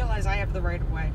realize I have the right of way.